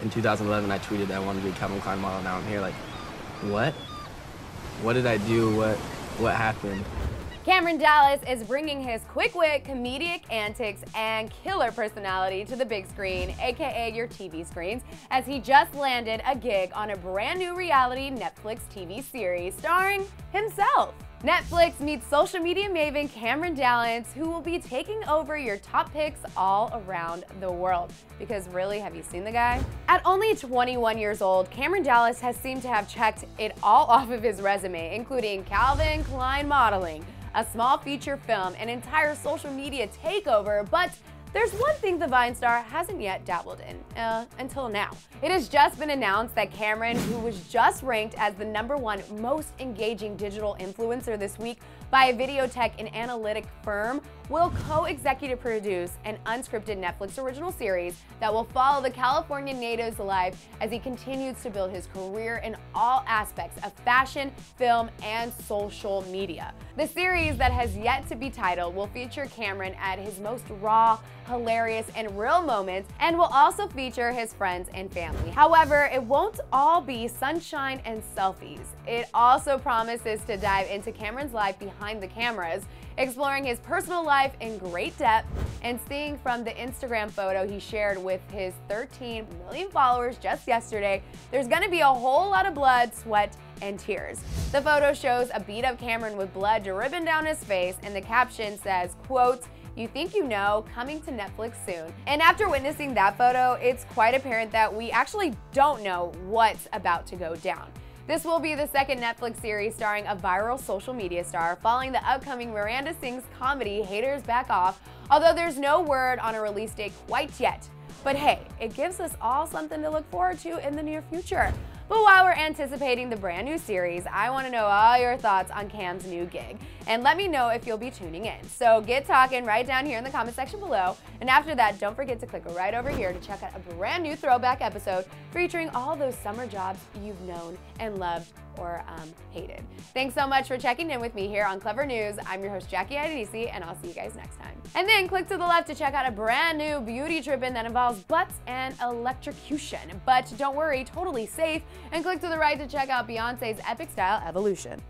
In 2011, I tweeted that I wanted to be Calvin Klein model. Now I'm here like, what? What did I do? What, what happened? Cameron Dallas is bringing his quick wit, comedic antics, and killer personality to the big screen, aka your TV screens, as he just landed a gig on a brand new reality Netflix TV series starring himself. Netflix meets social media maven Cameron Dallas, who will be taking over your top picks all around the world. Because really, have you seen the guy? At only 21 years old, Cameron Dallas has seemed to have checked it all off of his resume, including Calvin Klein modeling, a small feature film, an entire social media takeover, but there's one thing the Vine star hasn't yet dabbled in, uh, until now. It has just been announced that Cameron, who was just ranked as the number one most engaging digital influencer this week by a video tech and analytic firm, will co-executive produce an unscripted Netflix original series that will follow the California native's life as he continues to build his career in all aspects of fashion, film, and social media. The series that has yet to be titled will feature Cameron at his most raw, hilarious, and real moments, and will also feature his friends and family. However, it won't all be sunshine and selfies. It also promises to dive into Cameron's life behind the cameras, exploring his personal life in great depth and seeing from the Instagram photo he shared with his 13 million followers just yesterday, there's gonna be a whole lot of blood, sweat, and tears. The photo shows a beat up Cameron with blood dripping down his face and the caption says, quote, you Think You Know, coming to Netflix soon. And after witnessing that photo, it's quite apparent that we actually don't know what's about to go down. This will be the second Netflix series starring a viral social media star following the upcoming Miranda Sings comedy Haters Back Off, although there's no word on a release date quite yet. But hey, it gives us all something to look forward to in the near future. But while we're anticipating the brand new series, I want to know all your thoughts on Cam's new gig. And let me know if you'll be tuning in. So get talking right down here in the comment section below. And after that, don't forget to click right over here to check out a brand new throwback episode featuring all those summer jobs you've known and loved or um, hated. Thanks so much for checking in with me here on Clevver News. I'm your host, Jackie Iadisi, and I'll see you guys next time. And then click to the left to check out a brand new beauty trip-in that involves butts and electrocution. But don't worry, totally safe. And click to the right to check out Beyonce's Epic Style Evolution.